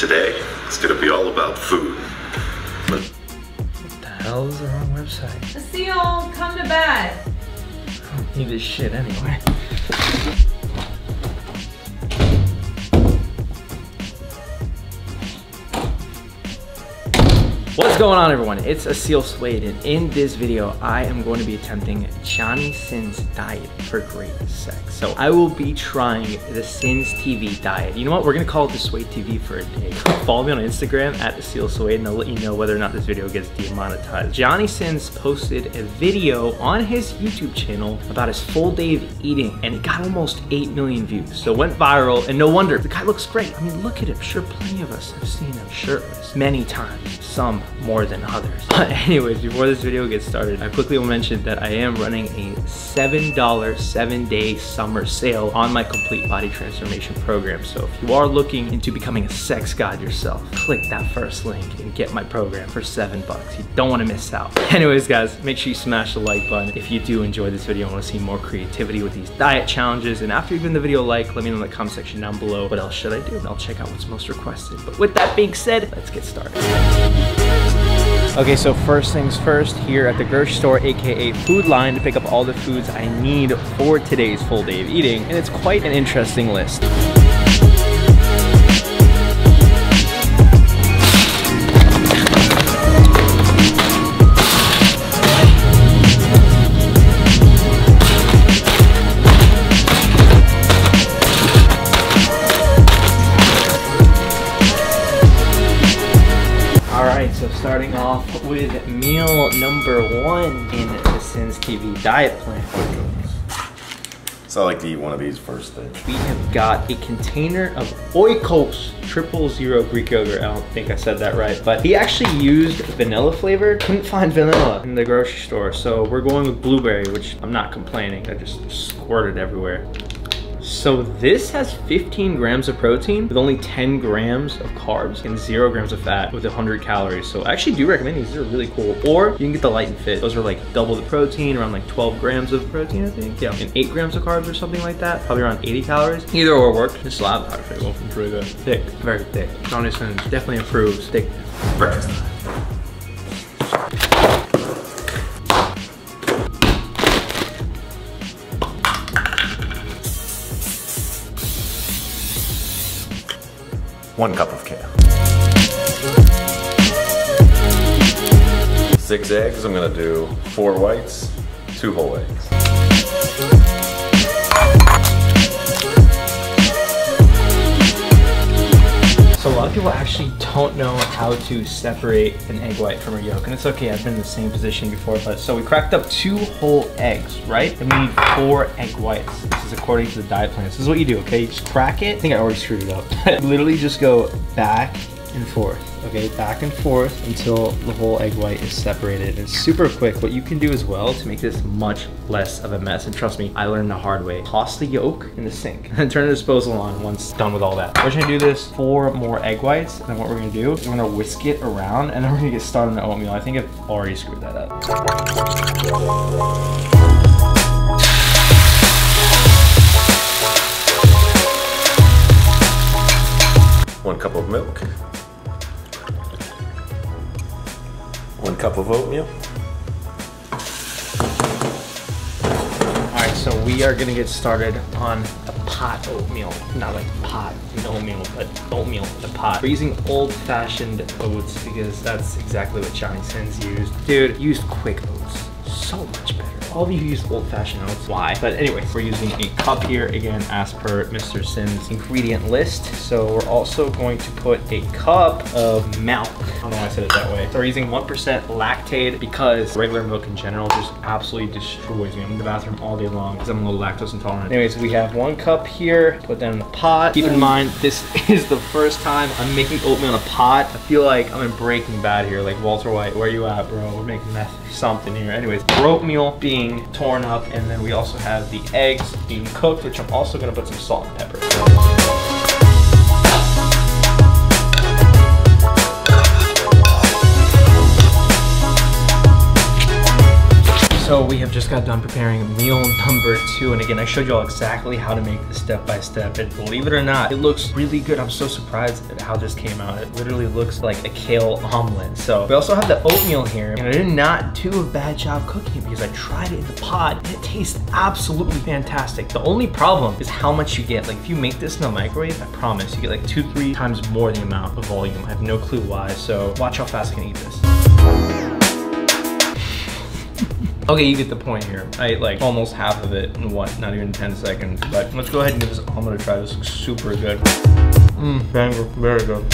Today, it's gonna be all about food. But What the hell is the wrong website? Seal, come to bed. I don't need this shit anyway. What's going on everyone? It's Aseel Soueid and in this video I am going to be attempting Johnny Sins diet for great sex. So I will be trying the Sins TV diet. You know what? We're gonna call it the Soueid TV for a day. Follow me on Instagram at Aseel Soueid and I'll let you know whether or not this video gets demonetized. Johnny Sins posted a video on his YouTube channel about his full day of eating and it got almost 8 million views. So it went viral and no wonder. The guy looks great. I mean look at him. Sure plenty of us have seen him shirtless many times. Some more than others. But anyways, before this video gets started, I quickly will mention that I am running a $7 seven day summer sale on my complete body transformation program. So if you are looking into becoming a sex god yourself, click that first link and get my program for seven bucks. You don't wanna miss out. Anyways, guys, make sure you smash the like button if you do enjoy this video and wanna see more creativity with these diet challenges. And after you've given the video a like, let me know in the comment section down below what else should I do and I'll check out what's most requested. But with that being said, let's get started. Okay, so first things first, here at the grocery store, aka Food Line, to pick up all the foods I need for today's full day of eating, and it's quite an interesting list. Diet plan. So I like to eat one of these first thing. We have got a container of Oikos triple zero Greek yogurt. I don't think I said that right, but he actually used vanilla flavor. Couldn't find vanilla in the grocery store, so we're going with blueberry, which I'm not complaining. I just squirted everywhere. So this has 15 grams of protein with only 10 grams of carbs and zero grams of fat with 100 calories. So I actually do recommend these, these are really cool. Or you can get the light and fit. Those are like double the protein, around like 12 grams of protein, I think. Yeah, and eight grams of carbs or something like that. Probably around 80 calories. Either or work. This slab actually opens really good. Thick, very thick. Johnny Sins definitely improves thick breakfast One cup of kale. Six eggs, I'm gonna do four whites, two whole eggs. So a lot of people actually don't know how to separate an egg white from a yolk, and it's okay, I've been in the same position before, but so we cracked up two whole eggs, right? And we need four egg whites. This is according to the diet plan. This is what you do, okay? You just crack it. I think I already screwed it up. Literally just go back and forth, okay? Back and forth until the whole egg white is separated. It's super quick. What you can do as well to make this much less of a mess, and trust me, I learned the hard way. Toss the yolk in the sink and turn the disposal on once done with all that. We're gonna do this four more egg whites, and then what we're gonna do we're gonna whisk it around, and then we're gonna get started on the oatmeal. I think I've already screwed that up. One cup of milk. One cup of oatmeal. All right, so we are gonna get started on the pot oatmeal. Not like pot oatmeal, but oatmeal in the pot. We're using old-fashioned oats because that's exactly what Johnny Sins used. Dude, use quick oats. So much better. All of you use old-fashioned oats. Why? But anyways, we're using a cup here, again, as per Mr. Sins ingredient list. So we're also going to put a cup of milk. I don't know why I said it that way. So we're using 1% Lactaid because regular milk in general just absolutely destroys me. I'm in the bathroom all day long because I'm a little lactose intolerant. Anyways, we have one cup here. Put that in the pot. Keep in mm. mind, this is the first time I'm making oatmeal in a pot. I feel like I'm in Breaking Bad here. Like, Walter White, where you at, bro? We're making meth something here. Anyways, oatmeal being torn up, and then we also have the eggs being cooked, which I'm also gonna put some salt and pepper. So we have just got done preparing meal number two. And again, I showed you all exactly how to make this step by step. And believe it or not, it looks really good. I'm so surprised at how this came out. It literally looks like a kale omelet. So we also have the oatmeal here. And I did not do a bad job cooking it because I tried it in the pot and it tastes absolutely fantastic. The only problem is how much you get. Like if you make this in the microwave, I promise you get like two, three times more the amount of volume. I have no clue why. So watch how fast I can eat this. Okay, you get the point here. I ate like almost half of it in what, not even 10 seconds. But let's go ahead and give this omelet a try. This looks super good. Mmm, banger, very good.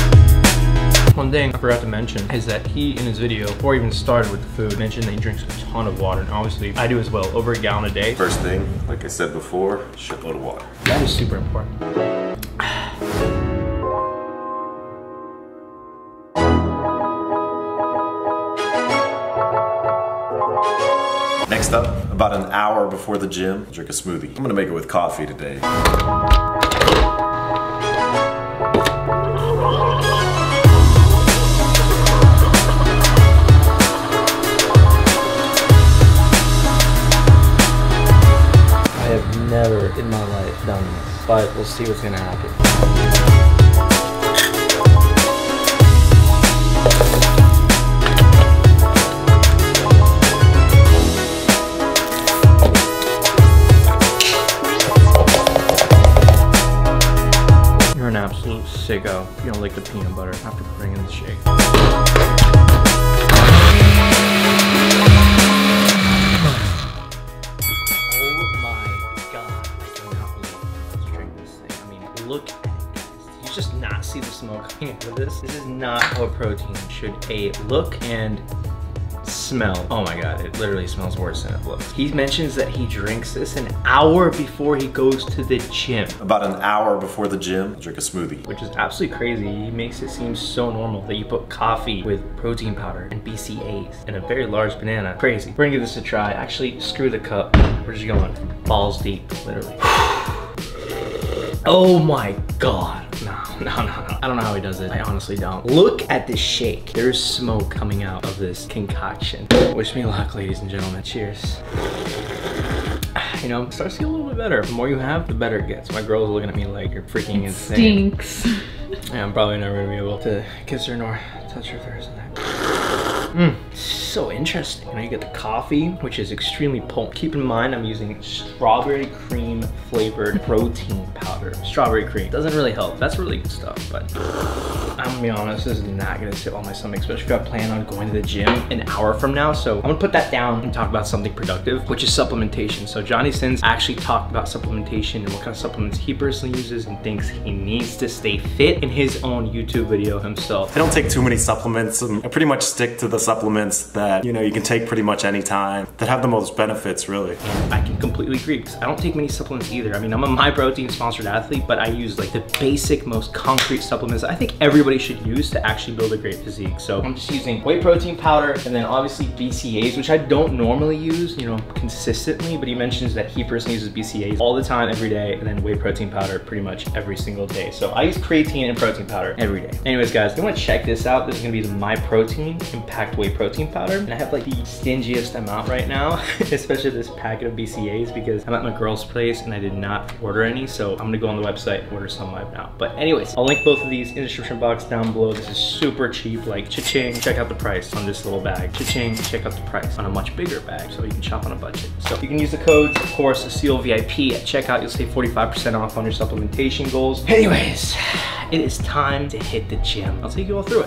One thing I forgot to mention is that he, in his video, before he even started with the food, mentioned that he drinks a ton of water. And obviously, I do as well, over a gallon a day. First thing, like I said before, shitload of water. That is super important. Next up, about an hour before the gym, drink a smoothie. I'm gonna make it with coffee today. I have never in my life done this, but we'll see what's gonna happen. Sicko if you don't like the peanut butter after putting in the shake. Oh my god, I cannot believe you drink this thing. I mean, look at it, guys. You just not see the smoke coming out of this? This is not a protein should a look and smell. Oh my god, it literally smells worse than it looks. He mentions that he drinks this an hour before he goes to the gym. About an hour before the gym, drink a smoothie. Which is absolutely crazy. He makes it seem so normal that you put coffee with protein powder and BCAAs and a very large banana. Crazy. We're gonna give this a try. Actually, screw the cup. We're just going balls deep, literally. Oh my god. No, no, no, no. I don't know how he does it. I honestly don't. Look at this shake. There's smoke coming out of this concoction. Wish me luck, ladies and gentlemen. Cheers. You know, it starts to get a little bit better. The more you have, the better it gets. My girl's looking at me like you're freaking insane. Stinks. Yeah, I'm probably never gonna be able to kiss her nor touch her Thursday night. Mmm, so interesting. Now you get the coffee, which is extremely potent. Keep in mind, I'm using strawberry cream flavored protein powder. Strawberry cream doesn't really help. That's really good stuff, but I'm gonna be honest, this is not gonna sit on my stomach, especially if I plan on going to the gym an hour from now. So I'm gonna put that down and talk about something productive, which is supplementation. So Johnny Sins actually talked about supplementation and what kind of supplements he personally uses and thinks he needs to stay fit in his own YouTube video himself. I don't take too many supplements. I pretty much stick to the supplements that, you know, you can take pretty much any time that have the most benefits, really. I can completely agree because I don't take many supplements either. I mean, I'm a My Protein sponsored athlete, but I use like the basic, most concrete supplements I think everybody should use to actually build a great physique. So I'm just using whey protein powder and then obviously BCAAs, which I don't normally use, you know, consistently, but he mentions that he personally uses BCAAs all the time, every day, and then whey protein powder pretty much every single day. So I use creatine and protein powder every day. Anyways, guys, you want to check this out, this is gonna be the My Protein Impact Whey Protein Powder. And I have like the stingiest amount right now, especially this packet of BCAAs because I'm at my girl's place and I did not order any. So I'm gonna go on the website and order some right now. But anyways, I'll link both of these in the description box down below. This is super cheap, like cha-ching, check out the price on this little bag. Cha-ching, check out the price on a much bigger bag so you can shop on a budget. So you can use the codes, of course, ASEELVIP at checkout. You'll save 45% off on your supplementation goals. Anyways, it is time to hit the gym. I'll take you all through it.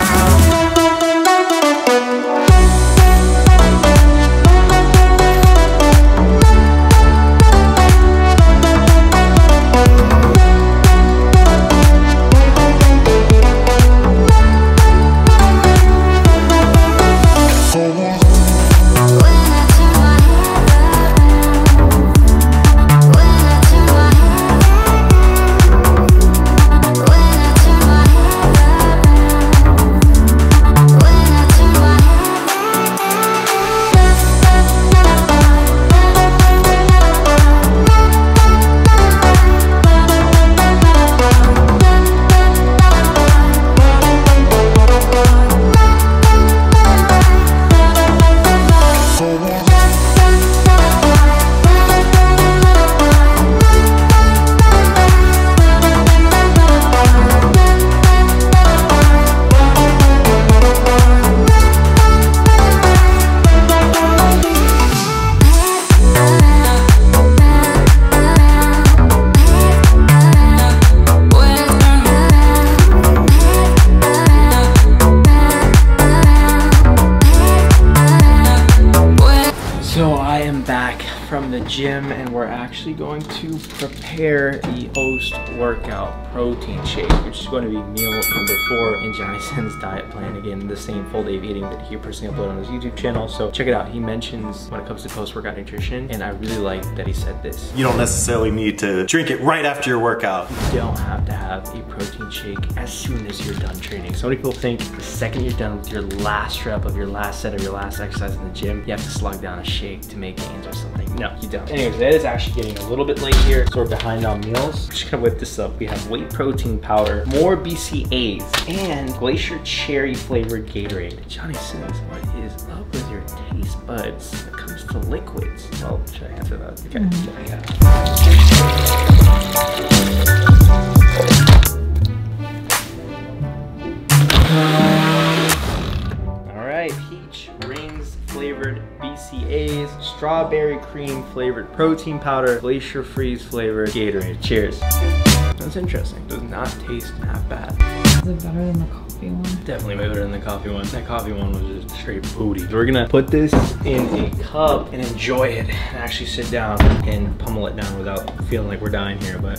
Johnny diet plan. Again, the same full day of eating that he personally uploaded on his YouTube channel. So check it out. He mentions when it comes to post-workout nutrition, and I really like that he said this. You don't necessarily need to drink it right after your workout. You don't have to have a protein shake as soon as you're done training. So many people think the second you're done with your last rep of your last set of your last exercise in the gym, you have to slug down a shake to make gains or something. No, you don't. Anyways, that is actually getting a little bit late here, so we're behind on meals. Just gonna whip this up. We have whey protein powder, more BCAAs, and Glacier Cherry flavored Gatorade. Johnny Sins, what is up with your taste buds when it comes to liquids? Well, should I answer that? Okay, mm-hmm. yeah. All right, peach rings flavored BCAAs, strawberry cream flavored protein powder, glacier freeze flavored Gatorade. Cheers. That's interesting. Does not taste half bad. Is it better than the coffee one? Definitely way better than the coffee one. That coffee one was just straight booty. We're gonna put this in a cup and enjoy it and actually sit down and pummel it down without feeling like we're dying here. But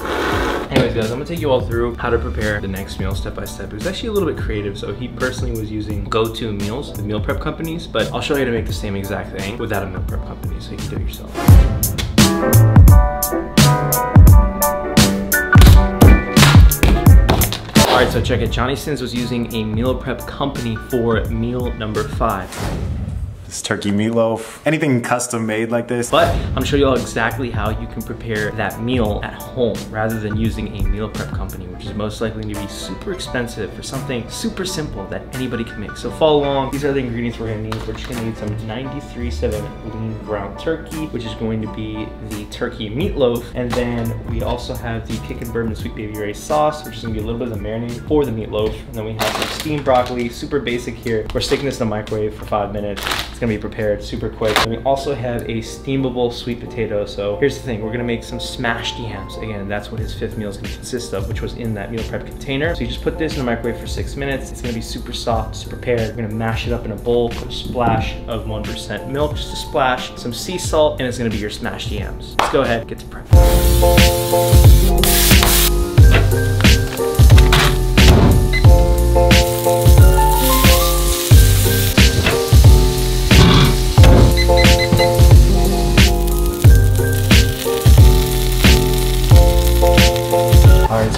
anyways guys, I'm gonna take you all through how to prepare the next meal step by step. It was actually a little bit creative. So he personally was using go-to meals, the meal prep companies, but I'll show you how to make the same exact thing without a meal prep company so you can do it yourself. Right, so check it. Johnny Sins was using a meal prep company for meal number five. This turkey meatloaf, anything custom made like this. But I'm gonna show you all exactly how you can prepare that meal at home rather than using a meal prep company, which is most likely to be super expensive for something super simple that anybody can make. So follow along. These are the ingredients we're gonna need. We're just gonna need some 93.7 lean ground turkey, which is going to be the turkey meatloaf. And then we also have the kickin' bourbon sweet baby Ray sauce, which is gonna be a little bit of the marinade for the meatloaf. And then we have some steamed broccoli, super basic here. We're sticking this in the microwave for five minutes. It's gonna be prepared super quick. And we also have a steamable sweet potato. So here's the thing, we're gonna make some smashed yams. Again, that's what his fifth meal is gonna consist of, which was in that meal prep container. So you just put this in the microwave for six minutes. It's gonna be super soft, super prepared. We're gonna mash it up in a bowl, put a splash of 1% milk, just a splash, some sea salt, and it's gonna be your smashed yams. Let's go ahead, get to prep.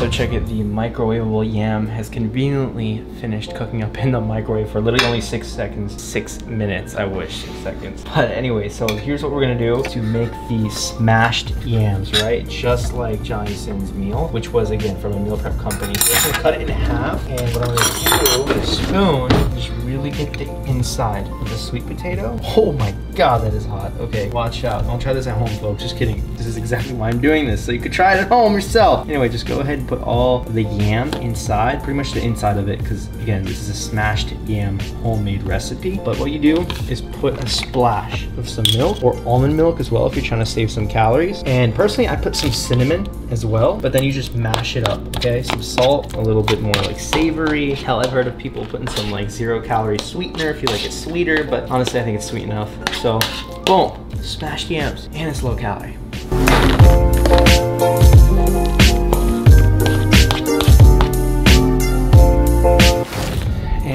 All right, so check it. The microwavable yam has conveniently finished cooking up in the microwave for literally only six seconds. Six minutes, I wish, six seconds. But anyway, so here's what we're gonna do to make the smashed yams, right? Just like Johnny Sin's meal, which was again from a meal prep company. So we're gonna cut it in half, and what I'm gonna do with a spoon, really get the inside of the sweet potato. Oh my god, that is hot. Okay, watch out. Don't try this at home, folks. Just kidding. This is exactly why I'm doing this, so you could try it at home yourself. Anyway, just go ahead and put all the yam inside, pretty much the inside of it, because again, this is a smashed yam homemade recipe. But what you do is put a splash of some milk or almond milk as well if you're trying to save some calories. And personally, I put some cinnamon as well, but then you just mash it up, okay? Some salt, a little bit more like savory. Hell, I've heard of people putting some like zero calorie sweetener if you like it sweeter, but honestly, I think it's sweet enough. So, boom, smash the amps, and it's low calorie.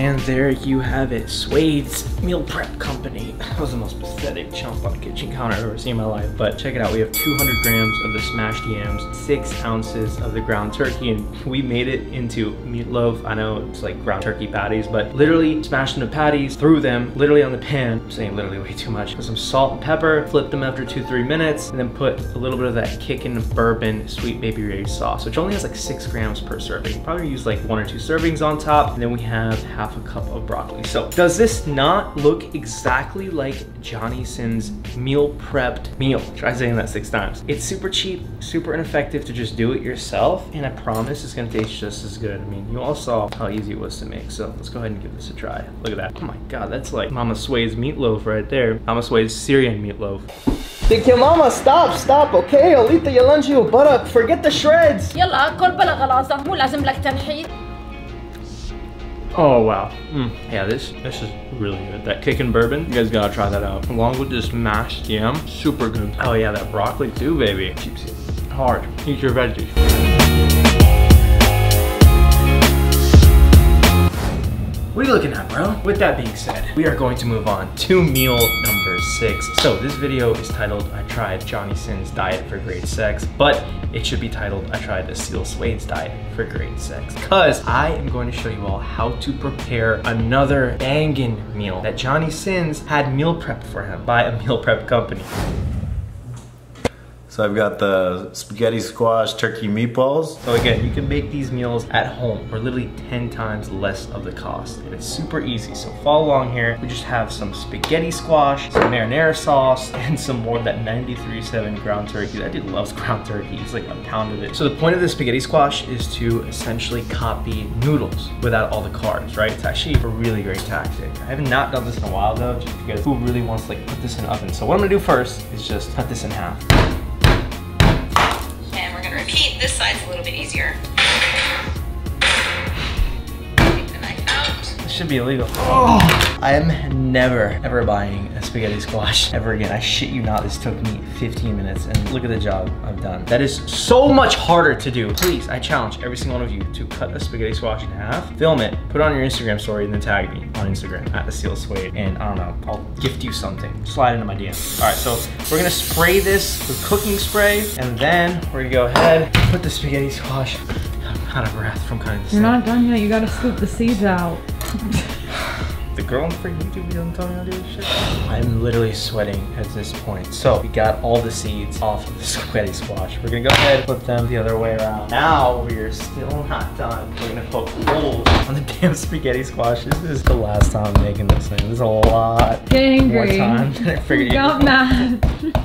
And there you have it, Soueid's Meal Prep Company. That was the most pathetic chump on a kitchen counter I've ever seen in my life. But check it out, we have 200 grams of the smashed yams, six ounces of the ground turkey, and we made it into meatloaf. I know it's like ground turkey patties, but literally smashed into patties, threw them literally on the pan. I'm saying literally way too much. Put some salt and pepper, flipped them after two, three minutes, and then put a little bit of that kickin' bourbon sweet baby Ray sauce, which only has like six grams per serving. Probably use like one or two servings on top, and then we have half a cup of broccoli. So does this not look exactly like Johnny Sin's meal prepped meal? Try saying that six times. It's super cheap, super ineffective to just do it yourself, and I promise it's gonna taste just as good. I mean, you all saw how easy it was to make, so let's go ahead and give this a try. Look at that. Oh my god, that's like Mama Sway's meatloaf right there. Mama Sway's Syrian meatloaf. Big Kill Mama, stop, stop, okay? Olita يلا your butt up. Forget the shreds. يلا كل بلا غلاظة مو لازم لك تنحيت Oh wow. Mm. Yeah, this this is really good. That kickin' bourbon, you guys gotta try that out. Along with this mashed yam, super good. Oh yeah, that broccoli too, baby. Keeps it hard. Eat your veggies. What are you looking at, bro? With that being said, we are going to move on to meal number six. So this video is titled, I tried Johnny Sin's diet for great sex, but it should be titled, I tried Aseel Soueid's diet for great sex. Cause I am going to show you all how to prepare another banging meal that Johnny Sins had meal prepped for him by a meal prep company. So I've got the spaghetti squash turkey meatballs. So again, you can make these meals at home for literally 10 times less of the cost. And it's super easy, so follow along here. We just have some spaghetti squash, some marinara sauce, and some more of that 93.7 ground turkey. That dude loves ground turkey. He's like a pound of it. So the point of the spaghetti squash is to essentially copy noodles without all the carbs, right? It's actually a really great tactic. I have not done this in a while though, just because who really wants to like put this in the oven? So what I'm gonna do first is just cut this in half. Repeat. This side's a little bit easier. Should be illegal. Oh, I am never, ever buying a spaghetti squash ever again. I shit you not, this took me 15 minutes and look at the job I've done. That is so much harder to do. Please, I challenge every single one of you to cut a spaghetti squash in half, film it, put it on your Instagram story, and then tag me on Instagram at the Seal Suede. And I don't know, I'll gift you something. Slide into my DM. All right, so we're gonna spray this with cooking spray, and then we're gonna go ahead, put the spaghetti squash. I'm out of breath from cutting this You're thing. not done yet. You gotta scoop the seeds out. The girl in the freaking YouTube video I'm telling me how to do this shit. I'm literally sweating at this point. So we got all the seeds off of the spaghetti squash. We're gonna go ahead and flip them the other way around. Now we're still not done. We're gonna poke holes on the damn spaghetti squash. This is the last time I'm making this thing. This is a lot Get more angry. time than I figured You got mad.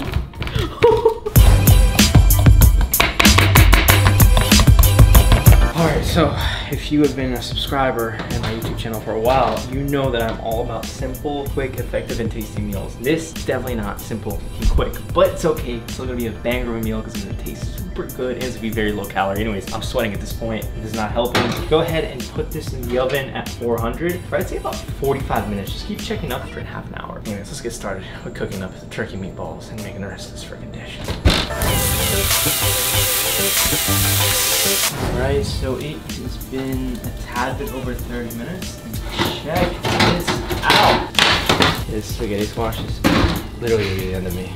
Alright, so if you have been a subscriber in my YouTube channel for a while, you know that I'm all about simple, quick, effective, and tasty meals. This is definitely not simple and quick, but it's okay. It's still gonna be a banger of a meal because it's gonna taste super good and it's gonna be very low calorie. Anyways, I'm sweating at this point. This is not helping. Go ahead and put this in the oven at 400 for I'd say about 45 minutes. Just keep checking up for half an hour. Anyways, let's get started with cooking up the turkey meatballs and making the rest of this freaking dish. Alright, so it has been a tad bit over 30 minutes. Check this out. This spaghetti squash is literally the end of me.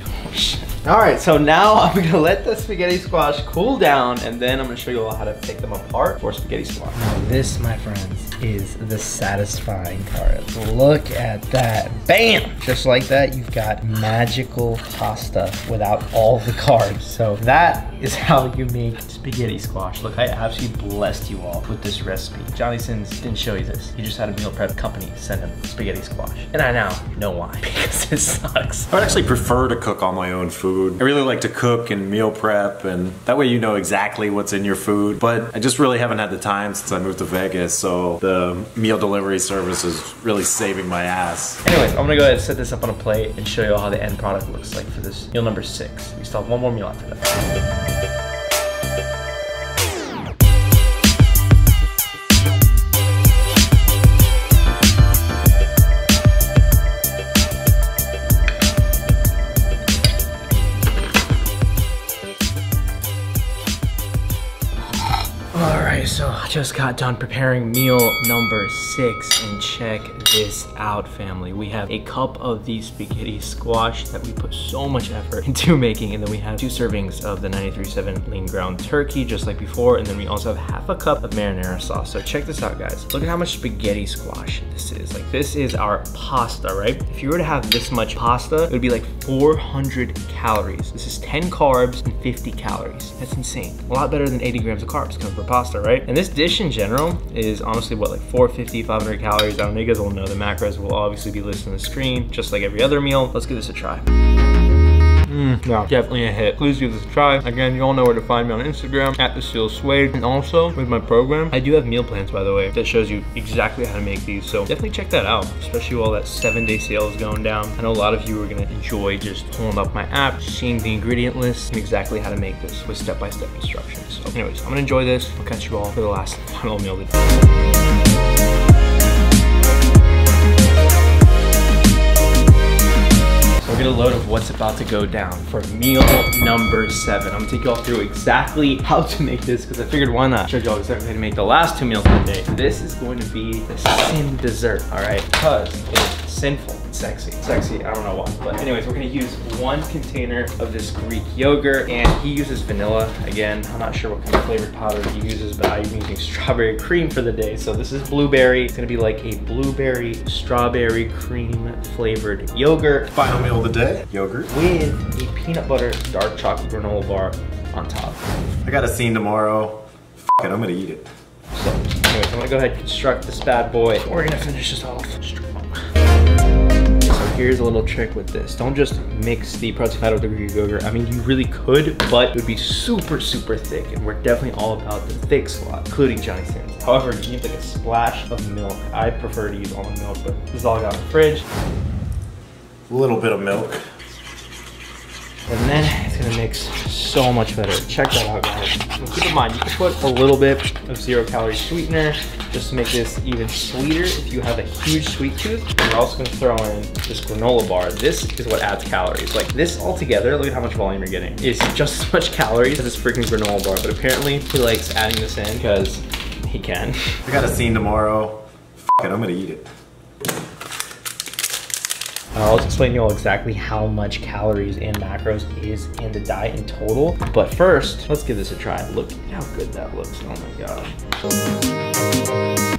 Alright, so now I'm gonna let the spaghetti squash cool down and then I'm gonna show you all how to take them apart for spaghetti squash. Now this, my friends, is the satisfying part. Look at that. Bam! Just like that, you've got magical pasta without all the carbs. So that is how you make spaghetti squash. Look, I absolutely blessed you all with this recipe. Johnny Sins didn't show you this. He just had a meal prep company send him spaghetti squash. And I now know why. Because it sucks. I would actually prefer to cook all my own food. I really like to cook and meal prep, and that way you know exactly what's in your food. But I just really haven't had the time since I moved to Vegas, so the meal delivery service is really saving my ass. Anyways, I'm gonna go ahead and set this up on a plate and show you all how the end product looks like for this meal number six. We still have one more meal after that. Just got done preparing meal number six and check this out family. We have a cup of the spaghetti squash that we put so much effort into making and then we have two servings of the 93.7 lean ground turkey just like before and then we also have half a cup of marinara sauce. So check this out guys. Look at how much spaghetti squash this is. Like this is our pasta, right? If you were to have this much pasta, it would be like 400 calories. This is 10 carbs and 50 calories. That's insane. A lot better than 80 grams of carbs coming from pasta, right? And this dish in general is honestly what, like 450, 500 calories. I don't know, you guys will know the macros will obviously be listed on the screen, just like every other meal. Let's give this a try. Mm, yeah, definitely a hit. Please give this a try. Again, you all know where to find me on Instagram at the Seal Suede. And also with my program, I do have meal plans by the way that shows you exactly how to make these. So definitely check that out, especially while that seven day sale is going down. I know a lot of you are gonna enjoy just pulling up my app, seeing the ingredient list and exactly how to make this with step-by-step instructions. So anyways, I'm gonna enjoy this. I'll catch you all for the last final meal of gonna load of what's about to go down for meal number seven. I'm gonna take you all through exactly how to make this because I figured why not? Show you all exactly how to make the last two meals of the day. This is going to be the sin dessert, all right? Because it's sinful and sexy. Sexy, I don't know why. But anyways, we're gonna use one container of this Greek yogurt and he uses vanilla. Again, I'm not sure what kind of flavored powder he uses, but I'm using strawberry cream for the day. So this is blueberry. It's gonna be like a blueberry strawberry cream flavored yogurt Final meal of the day, yogurt. with a peanut butter dark chocolate granola bar on top. I got a scene tomorrow. F it, I'm gonna eat it. So, anyways, I'm gonna go ahead and construct this bad boy. We're gonna finish this off strong. So here's a little trick with this. Don't just mix the protein powder with the Greek yogurt. I mean, you really could, but it would be super, super thick. And we're definitely all about the thick squad, including Johnny Sins. However, you need like a splash of milk. I prefer to use almond milk, but this is all I got in the fridge. A little bit of milk. And then it's gonna mix so much better. Check that out, guys. And keep in mind, you can put a little bit of zero calorie sweetener just to make this even sweeter if you have a huge sweet tooth. You're also gonna throw in this granola bar. This is what adds calories. Like this all together, look at how much volume you're getting. It's just as much calories as this freaking granola bar, but apparently he likes adding this in because he can. I got a scene tomorrow. F it, I'm gonna eat it. I'll explain to you all exactly how much calories and macros is in the diet in total. But first, let's give this a try. Look how good that looks. Oh my gosh.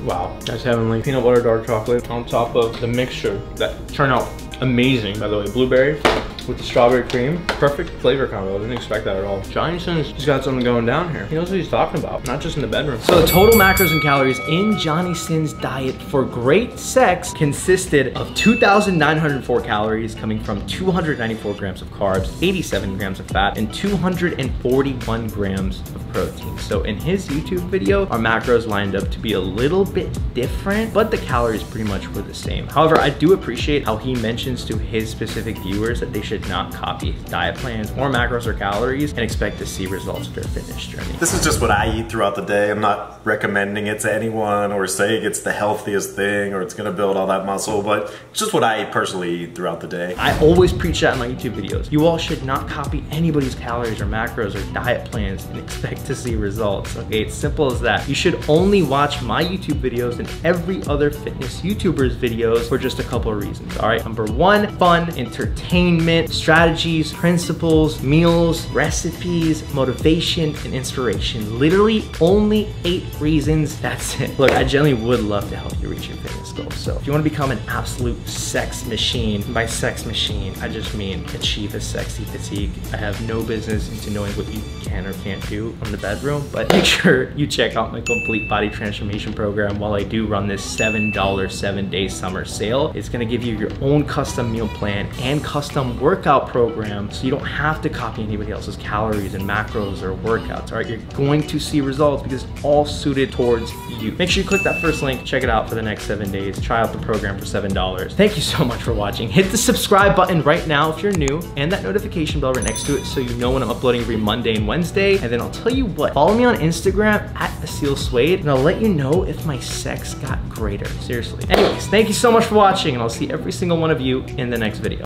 Wow, that's heavenly. Peanut butter dark chocolate on top of the mixture that turned out amazing, by the way. Blueberry with the strawberry cream. Perfect flavor combo. I didn't expect that at all. Johnny Sins has got something going down here. He knows what he's talking about, not just in the bedroom. So the total macros and calories in Johnny Sins diet for great sex consisted of 2,904 calories coming from 294 grams of carbs, 87 grams of fat, and 241 grams of protein. So in his YouTube video, our macros lined up to be a little bit different, but the calories pretty much were the same. However, I do appreciate how he mentions to his specific viewers that they should not copy diet plans or macros or calories and expect to see results of their fitness journey. This is just what I eat throughout the day. I'm not recommending it to anyone or saying it's the healthiest thing or it's gonna build all that muscle, but it's just what I personally eat throughout the day. I always preach that in my YouTube videos. You all should not copy anybody's calories or macros or diet plans and expect to see results. Okay, it's simple as that. You should only watch my YouTube videos and every other fitness YouTuber's videos for just a couple of reasons. All right, number one, fun, entertainment, strategies, principles, meals, recipes, motivation, and inspiration. Literally only eight reasons. That's it. Look, I genuinely would love to help you reach your fitness goals. So if you want to become an absolute sex machine, by sex machine, I just mean achieve a sexy physique. I have no business into knowing what you can or can't do in the bedroom, but make sure you check out my complete body transformation program while I do run this $7 seven day summer sale. It's gonna give you your own custom meal plan and custom workout program so you don't have to copy anybody else's calories and macros or workouts, all right? You're going to see results because it's all suited towards you. Make sure you click that first link, check it out for the next seven days. Try out the program for $7. Thank you so much for watching. Hit the subscribe button right now if you're new and that notification bell right next to it so you know when I'm uploading every Monday and Wednesday. And then I'll tell you what, follow me on Instagram at Aseel Soueid and I'll let you know if my sex got greater. Seriously. Anyways, thank you so much for watching and I'll see every single one of you in the next video.